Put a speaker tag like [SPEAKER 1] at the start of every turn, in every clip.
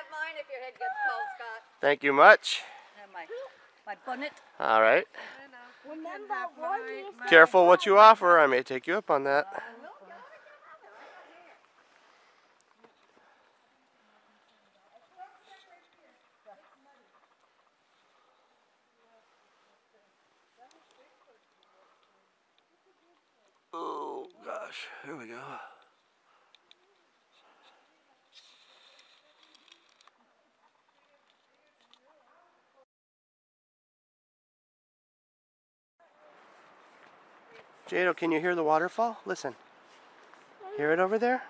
[SPEAKER 1] have mine if your head gets cold, Scott.
[SPEAKER 2] Thank you much.
[SPEAKER 1] Uh, my, my bonnet.
[SPEAKER 2] All right.
[SPEAKER 3] Remember, warning is
[SPEAKER 2] Careful what you offer. I may take you up on that. Oh gosh, here we go. Jado, can you hear the waterfall? Listen. Hear it over there?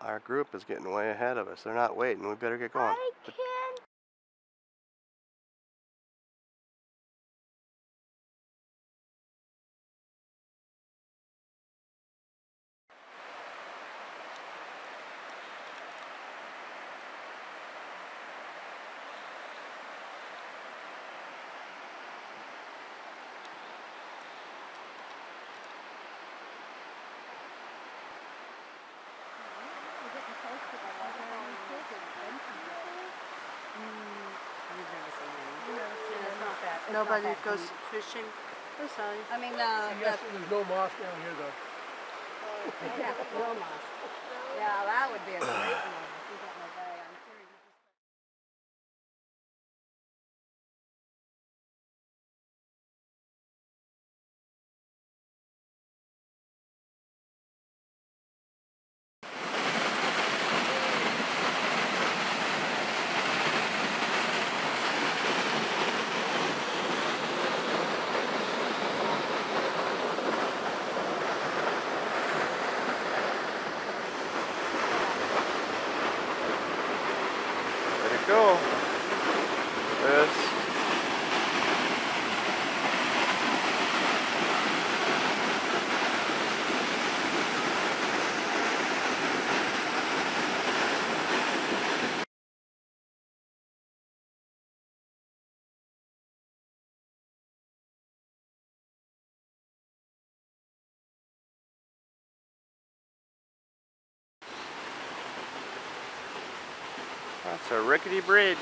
[SPEAKER 2] Our group is getting way ahead of us. They're not waiting. We better get going.
[SPEAKER 3] I can
[SPEAKER 1] Nobody goes
[SPEAKER 4] fishing.
[SPEAKER 1] I'm sorry. I mean, uh,
[SPEAKER 5] Yes,
[SPEAKER 1] the,
[SPEAKER 5] there's no moss down here though.
[SPEAKER 1] yeah, Wilma. Yeah, that would be a great one. if we got my bag. I'm sure you just-
[SPEAKER 2] Let it go. This. That's a rickety bridge.